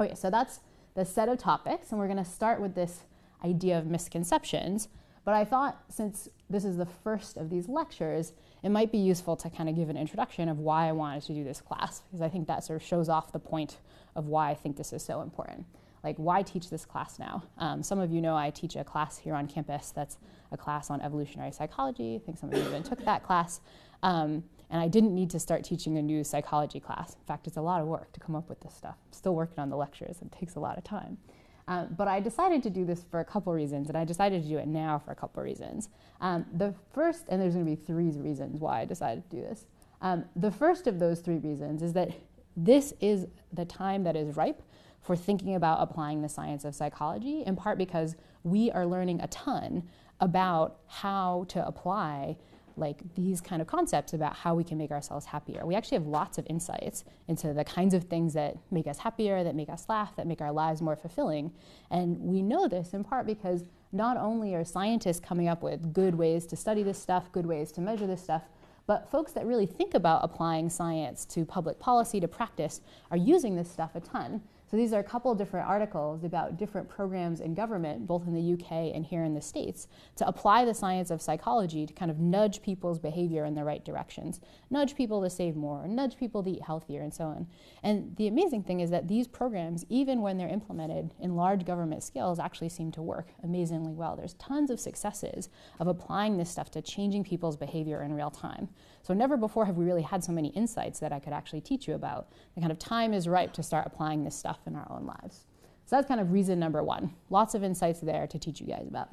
Okay, so that's the set of topics, and we're going to start with this idea of misconceptions. But I thought since this is the first of these lectures, it might be useful to kind of give an introduction of why I wanted to do this class, because I think that sort of shows off the point of why I think this is so important. Like, why teach this class now? Um, some of you know I teach a class here on campus that's a class on evolutionary psychology. I think some of you even took that class. Um, and I didn't need to start teaching a new psychology class. In fact, it's a lot of work to come up with this stuff. I'm still working on the lectures, it takes a lot of time. Um, but I decided to do this for a couple reasons, and I decided to do it now for a couple reasons. Um, the first, and there's going to be three reasons why I decided to do this. Um, the first of those three reasons is that this is the time that is ripe for thinking about applying the science of psychology, in part because we are learning a ton about how to apply like these kind of concepts about how we can make ourselves happier. We actually have lots of insights into the kinds of things that make us happier, that make us laugh, that make our lives more fulfilling. And we know this in part because not only are scientists coming up with good ways to study this stuff, good ways to measure this stuff, but folks that really think about applying science to public policy, to practice, are using this stuff a ton. So these are a couple of different articles about different programs in government, both in the UK and here in the States, to apply the science of psychology to kind of nudge people's behavior in the right directions, nudge people to save more, nudge people to eat healthier, and so on. And the amazing thing is that these programs, even when they're implemented in large government scales, actually seem to work amazingly well. There's tons of successes of applying this stuff to changing people's behavior in real time. So never before have we really had so many insights that I could actually teach you about. The kind of time is ripe to start applying this stuff in our own lives. So that's kind of reason number one. Lots of insights there to teach you guys about.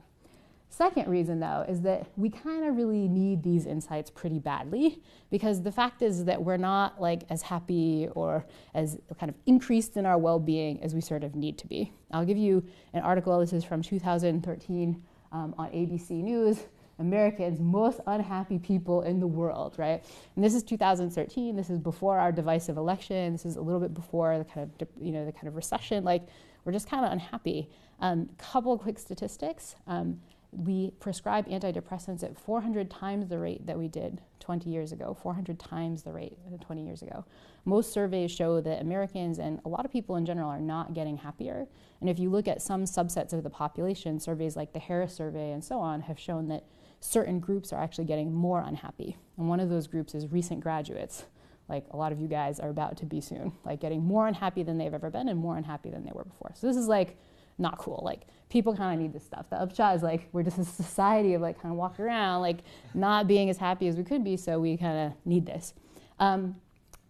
Second reason, though, is that we kind of really need these insights pretty badly because the fact is that we're not like as happy or as kind of increased in our well-being as we sort of need to be. I'll give you an article. This is from 2013 um, on ABC News. Americans most unhappy people in the world, right? And this is 2013. This is before our divisive election. This is a little bit before the kind of you know the kind of recession. Like we're just kind of unhappy. Um, couple quick statistics. Um, we prescribe antidepressants at 400 times the rate that we did 20 years ago, 400 times the rate 20 years ago. Most surveys show that Americans and a lot of people in general are not getting happier. And if you look at some subsets of the population, surveys like the Harris survey and so on have shown that certain groups are actually getting more unhappy. And one of those groups is recent graduates, like a lot of you guys are about to be soon, like getting more unhappy than they've ever been and more unhappy than they were before. So this is like not cool. Like people kind of need this stuff. The upshot is like we're just a society of like kind of walking around like not being as happy as we could be, so we kind of need this. Um,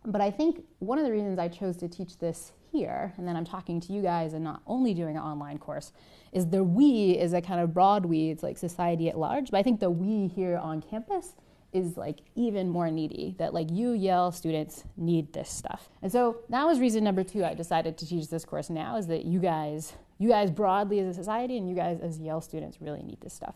but I think one of the reasons I chose to teach this here, and then I'm talking to you guys and not only doing an online course, is the we is a kind of broad we, it's like society at large. But I think the we here on campus is like even more needy that like you Yale students need this stuff. And so that was reason number two I decided to teach this course now is that you guys, you guys broadly as a society and you guys as Yale students really need this stuff.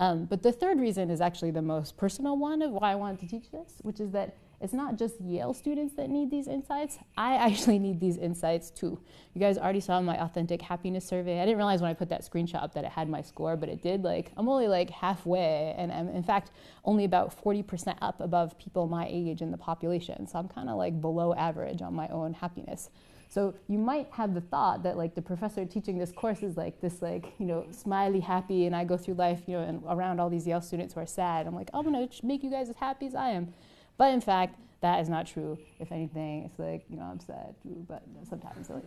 Um, but the third reason is actually the most personal one of why I wanted to teach this, which is that it's not just Yale students that need these insights. I actually need these insights too. You guys already saw my authentic happiness survey. I didn't realize when I put that screenshot up that it had my score, but it did. Like I'm only like halfway, and I'm in fact only about 40% up above people my age in the population. So I'm kind of like below average on my own happiness. So you might have the thought that like the professor teaching this course is like this like you know smiley happy, and I go through life you know and around all these Yale students who are sad. I'm like oh, I'm gonna make you guys as happy as I am. But in fact, that is not true. If anything, it's like, you know, I'm sad but sometimes like,